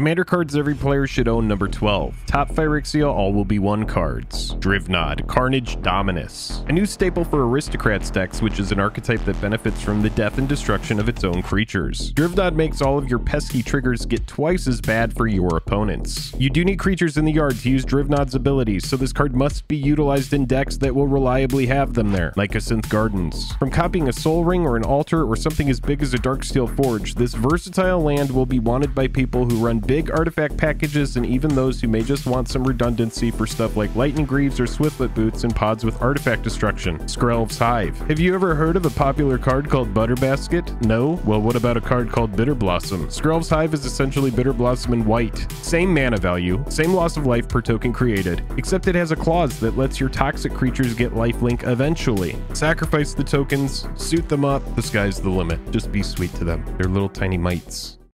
Commander cards every player should own number 12. Top Phyrexia all will be one cards. Drivnod, Carnage Dominus. A new staple for Aristocrats decks, which is an archetype that benefits from the death and destruction of its own creatures. Drivnod makes all of your pesky triggers get twice as bad for your opponents. You do need creatures in the yard to use Drivnod's abilities, so this card must be utilized in decks that will reliably have them there, Mycosynth Gardens. From copying a Sol Ring or an altar or something as big as a Darksteel Forge, this versatile land will be wanted by people who run big artifact packages and even those who may just want some redundancy for stuff like Lightning Greaves or Swiftfoot Boots and pods with artifact destruction. Skrelv's Hive. Have you ever heard of a popular card called Butter Basket? No? Well, what about a card called Bitter Blossom? Skrelv's Hive is essentially Bitter Blossom in white. Same mana value, same loss of life per token created, except it has a clause that lets your toxic creatures get lifelink eventually. Sacrifice the tokens, suit them up, the sky's the limit. Just be sweet to them. They're little tiny mites.